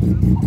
The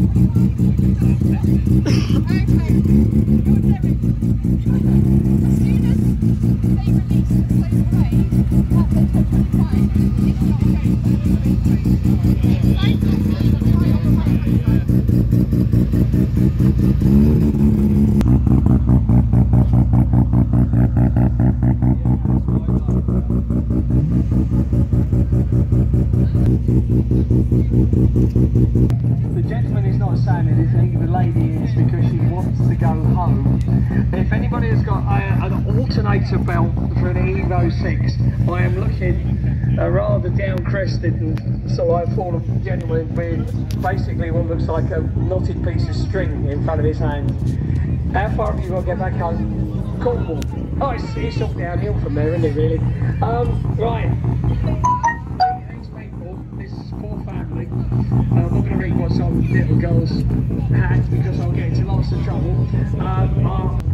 an alternator belt for an Evo 6, I am looking uh, rather down crested and so I of gentleman with basically what looks like a knotted piece of string in front of his hand. How far have you got to get back home? Cornwall. Oh, it's, it's all downhill from there, isn't it really? Um, right. This poor family, uh, I'm not going to read what's on little girl's hat because I'll get into lots of trouble. Um,